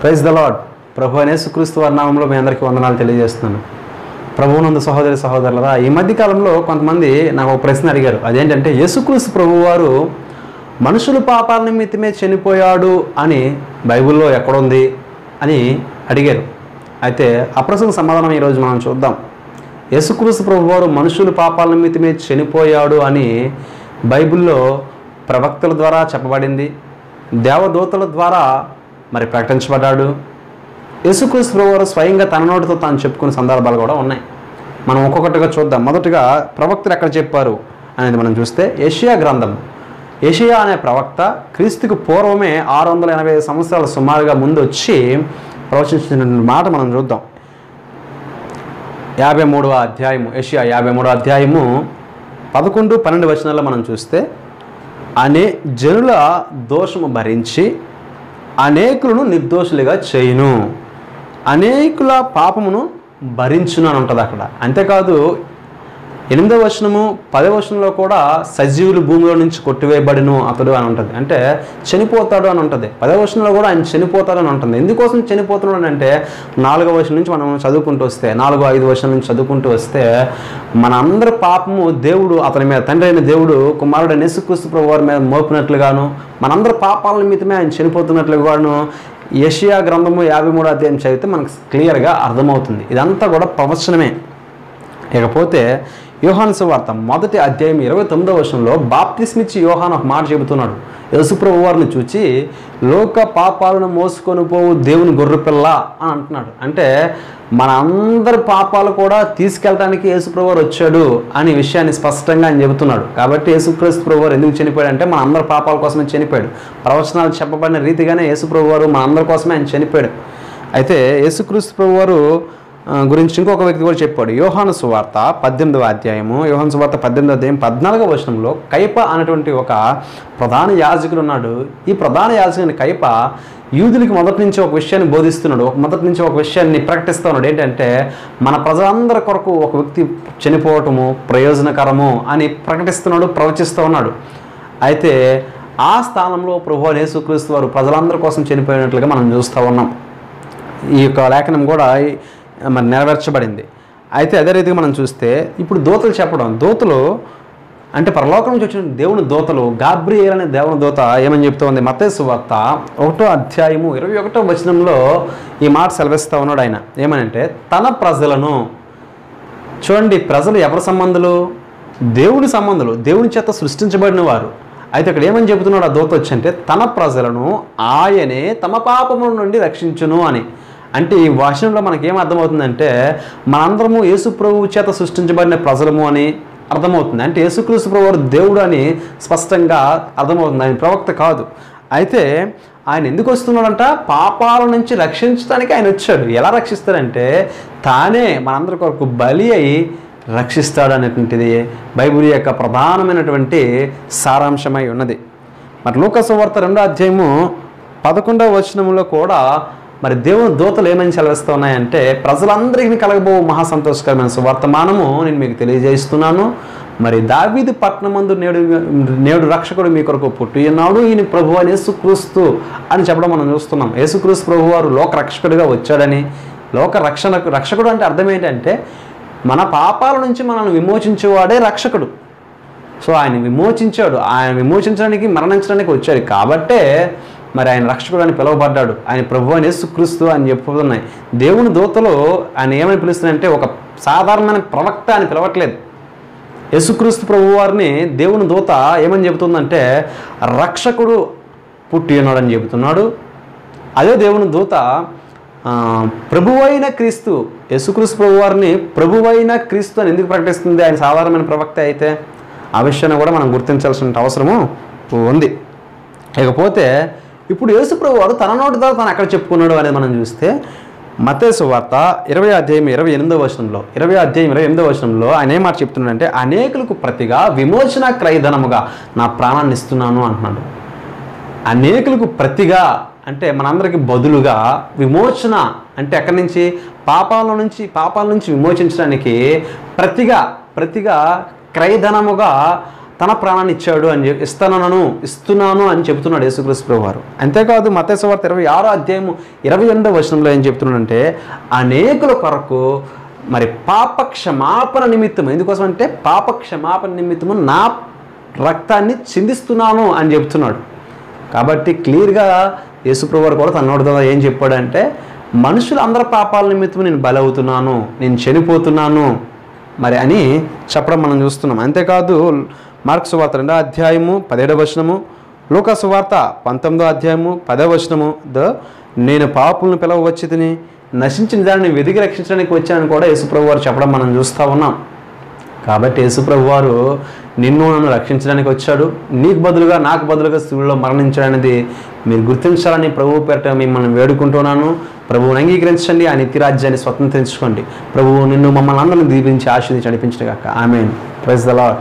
Praise the lord ప్రభు అనేసుక్రీస్తు వర్ణామంలో నామంలో మీ అందరికీ వందనాలు తెలియజేస్తున్నాను. ప్రభువునందు సహోదరి సహోదరులరా ఈ మధ్య కాలంలో కొంతమంది నాకు ఒక ప్రశ్న అడిగారు. అదేంటంటే యేసుక్రీస్తు ప్రభు వారు మనుషులు పాపాల నిమిత్తమే చనిపోయాడు అని బైబిల్లో ఎక్కడుంది అని అడిగారు. అయితే అప్రసంగ సమాధానం ఈరోజు మనం చూద్దాం. యేసుక్రీస్తు ప్రభు వారు మనుషుల పాపాల నిమిత్తమే చనిపోయాడు అని బైబిల్లో ప్రవక్తల ద్వారా చెప్పబడింది. దేవదూతల ద్వారా మరి ప్రకటించబడ్డాడు. యేసుక్రీస్తు ప్రభువారు స్వయంగా తన నోటితో తాను చెప్పుకునే సందర్భాలు కూడా ఉన్నాయి. మనం ఒక్కొక్కటిగా చూద్దాం. మొదటగా ప్రవక్తలు ఎక్కడ చెప్పారు అనేది మనం చూస్తే ఏషియా గ్రంథం. ఏషియా అనే ప్రవక్త క్రీస్తుకు పూర్వమే ఆరు వందల ఎనభై ఐదు సంవత్సరాల సుమారుగా ముందు వచ్చి ప్రవచించిన మాట మనం చూద్దాం. యాభై మూడవ అధ్యాయము ఏషియా యాభై మూడవ అధ్యాయము పదకొండు పన్నెండు వచనాల్లో మనం చూస్తే అనే జనుల దోషము భరించి అనేకులను నిర్దోషులుగా చేయును. అనేకుల పాపమును భరించును అని ఉంటుంది అక్కడ. అంతేకాదు ఎనిమిదవ వచనము పదవ వచనంలో కూడా సజీవులు భూమిలో నుంచి కొట్టివేయబడిను అతడు అని ఉంటుంది. అంటే చనిపోతాడు అని ఉంటుంది. పదవ వచనంలో కూడా ఆయన చనిపోతాడు అని ఉంటుంది. ఎందుకోసం చనిపోతున్నాడు అంటే నాలుగవ వచనం నుంచి మనం చదువుకుంటూ వస్తే నాలుగో ఐదు వచనం నుంచి చదువుకుంటూ వస్తే మన అందరి పాపము దేవుడు అతని మీద తండ్రి అయిన దేవుడు కుమారుడు నెసుక్రీస్తు ప్రభు వారి మీద మోపినట్లుగాను మనందరి పాపాల నిమిత్తమే ఆయన చనిపోతున్నట్లుగాను యషియా గ్రంథము యాభై మూడో అధ్యాయం చదివితే మనకు క్లియర్గా అర్థమవుతుంది. ఇదంతా కూడా ప్రవచనమే. ఇకపోతే యోహాను సువార్త మొదటి అధ్యాయం ఇరవై తొమ్మిదో వర్షంలో బాప్తిస్మిచ్చి యోహాన్ ఒక మాట చెబుతున్నాడు. యశుప్రభు వారిని చూచి లోక పాపాలను మోసుకొని పోవు దేవుని గొర్రెపిల్ల అని అంటున్నాడు. అంటే మన అందరి పాపాలు కూడా తీసుకెళ్ళడానికి యేసుప్రభు వారు వచ్చాడు అనే విషయాన్ని స్పష్టంగా ఆయన చెబుతున్నాడు. కాబట్టి యేసుక్రీస్తు ప్రభు వారు ఎందుకు చనిపోయాడు అంటే మన అందరి పాపాల కోసమే చనిపోయాడు. ప్రవచనాలు చెప్పబడిన రీతిగానే యేసుప్రభు వారు మన అందరి కోసమే ఆయన చనిపోయాడు. అయితే యేసుక్రీస్తు ప్రభు వారు గురించి ఇంకొక వ్యక్తి కూడా చెప్పాడు. యోహాను సువార్త పద్దెనిమిదవ అధ్యాయము యోహాను సువార్త పద్దెనిమిదవ అధ్యాయం పద్నాలుగవ వచనంలో కైప అనేటువంటి ఒక ప్రధాన యాజకుడు ఉన్నాడు. ఈ ప్రధాన యాజకుని కైప యూదులకి మొదటి నుంచి ఒక విషయాన్ని బోధిస్తున్నాడు. ఒక మొదటి నుంచి ఒక విషయాన్ని ప్రకటిస్తూ ఉన్నాడు ఏంటంటే మన ప్రజలందరి కొరకు ఒక వ్యక్తి చనిపోవటము ప్రయోజనకరము అని ప్రకటిస్తున్నాడు ప్రవచిస్తూ ఉన్నాడు. అయితే ఆ స్థానంలో ప్రభు యేసుక్రీస్తు వారు ప్రజలందరి కోసం చనిపోయినట్లుగా మనం చూస్తూ ఉన్నాం. ఈ యొక్క లేఖనం కూడా మరి నెరవేర్చబడింది. అయితే అదే రీతిగా మనం చూస్తే ఇప్పుడు దూతలు చెప్పడం దూతలు అంటే పరలోకం నుంచి వచ్చిన దేవుని దూతలు గాబ్రియల్ అనే దేవుని దూత ఏమని చెప్తోంది? మతేసు వార్త ఒకటో అధ్యాయము ఇరవై ఒకటో వచనంలో ఈ మాట సెలవిస్తూ ఉన్నాడు ఆయన. ఏమనంటే తన ప్రజలను చూడండి ప్రజలు ఎవరి సంబంధులు? దేవుని సంబంధులు దేవుని చేత సృష్టించబడిన వారు. అయితే ఇక్కడ ఏమని చెబుతున్నాడు ఆ దూత వచ్చి అంటే తన ప్రజలను ఆయనే తమ పాపముల నుండి రక్షించును అని. అంటే ఈ భాషణంలో మనకి ఏం అర్థమవుతుందంటే మనందరము యేసు ప్రభు చేత సృష్టించబడిన ప్రజలము అని అర్థమవుతుంది. అంటే యేసుక్రీస్తు ప్రభు దేవుడు అని స్పష్టంగా అర్థమవుతుంది. ఆయన ప్రవక్త కాదు. అయితే ఆయన ఎందుకు వస్తున్నాడంట? పాపాల నుంచి రక్షించడానికి ఆయన వచ్చాడు. ఎలా రక్షిస్తాడంటే తానే మనందరి కొరకు బలి అయి రక్షిస్తాడు అనేటువంటిది బైబిల్ యొక్క ప్రధానమైనటువంటి సారాంశమై ఉన్నది. మరి లూకసు వార్త రెండో అధ్యాయము పదకొండవ వచనంలో కూడా మరి దేవుని దూతలు ఏమని సెలవిస్తూ ఉన్నాయంటే ప్రజలందరికీ కలగబో మహాసంతోషకరమైన సువర్తమానము నేను మీకు తెలియజేస్తున్నాను మరి దావీది పట్నమందు నేడు నేడు రక్షకుడు మీ కొరకు పుట్టినాడు ఈయన ప్రభు అని యేసుక్రీస్తు అని చెప్పడం మనం చూస్తున్నాం. యేసుక్రీస్తు ప్రభు వారు లోక రక్షకుడిగా వచ్చాడని లోక రక్షణ రక్షకుడు అంటే అర్థం ఏంటంటే మన పాపాల నుంచి మనల్ని విమోచించేవాడే రక్షకుడు. సో ఆయన విమోచించాడు. ఆయన విమోచించడానికి మరణించడానికి వచ్చాడు. కాబట్టే మరి ఆయన రక్షకుడు అని పిలువబడ్డాడు. ఆయన ప్రభు అని యేసుక్రీస్తు అని చెప్పుతున్నాయి. దేవుని దూతలు ఆయన ఏమని పిలుస్తున్నాయంటే ఒక సాధారణమైన ప్రవక్త అని పిలవట్లేదు. యేసుక్రీస్తు ప్రభు వారిని దేవుని దూత ఏమని చెబుతుందంటే రక్షకుడు పుట్టి ఉన్నాడని చెబుతున్నాడు. అదే దేవుని దూత ప్రభువైన క్రీస్తు యేసుక్రీస్తు ప్రభు వారిని ప్రభువైన క్రీస్తు అని ఎందుకు ప్రకటిస్తుంది? ఆయన సాధారణమైన ప్రవక్త అయితే ఆ విషయాన్ని కూడా మనం గుర్తించాల్సిన అవసరము ఉంది. ఇకపోతే ఇప్పుడు యేసుప్రభు వారు తన నోటి ద్వారా తను ఎక్కడ చెప్పుకున్నాడు అనేది మనం చూస్తే మతేసు వార్త ఇరవై అధ్యాయం ఇరవై ఎనిమిదో వచనంలో ఇరవై అధ్యాయం ఇరవై ఎనిమిదో వచనంలో ఆయన ఏం మాట చెప్తున్నాడంటే అనేకులకు ప్రతిగా విమోచన క్రయధనముగా నా ప్రాణాన్ని ఇస్తున్నాను అంటున్నాడు. అనేకులకు ప్రతిగా అంటే మనందరికి బదులుగా విమోచన అంటే ఎక్కడి నుంచి? పాపాల నుంచి పాపాల నుంచి విమోచించడానికి ప్రతిగా ప్రతిగా క్రయధనముగా తన ప్రాణాన్ని ఇచ్చాడు అని చెప్పి ఇస్తానను ఇస్తున్నాను అని చెప్తున్నాడు యేసుక్రీస్తు వారు అంతేకాదు మతేశ్వార్త ఇరవై ఆరో అధ్యాయము ఇరవై ఎనిమిదో వచనంలో ఏం చెప్తున్నాడంటే అనేకుల కొరకు మరి పాప క్షమాపణ నిమిత్తం ఎందుకోసం అంటే పాప క్షమాపణ నిమిత్తము నా రక్తాన్ని చిందిస్తున్నాను అని చెప్తున్నాడు కాబట్టి క్లియర్గా యేసుప్రభు కూడా తన ఏం చెప్పాడంటే మనుషులు అందరి పాపాల నిమిత్తం నేను బలవుతున్నాను నేను చనిపోతున్నాను మరి అని చెప్పడం మనం చూస్తున్నాం. అంతేకాదు మార్క్స్ వార్త రెండో అధ్యాయము పదిహేడవ వచనము లూకాస్ వార్త పంతొమ్మిదో అధ్యాయము పదవ వచనము ద నేను పాపులను పిలవ వచ్చి తిని నశించిన దానిని వెదికి రక్షించడానికి వచ్చానని కూడా యేసుప్రభు వారు చెప్పడం మనం చూస్తూ ఉన్నాం. కాబట్టి యేసుప్రభు వారు నిన్ను నన్ను రక్షించడానికి వచ్చాడు. నీకు బదులుగా నాకు బదులుగా శివుల్లో మరణించాడనేది మీరు గుర్తించాలని ప్రభువు పేరట మిమ్మల్ని వేడుకుంటున్నాను. ప్రభువుని అంగీకరించండి. ఆ నిత్యరాజ్యాన్ని స్వతంత్రించుకోండి. ప్రభువు నిన్ను మమ్మల్ని అందరిని దీపించి ఆశీర్దించి నడిపించడం కాక ఆమె ప్రైజ్ ద లాడ్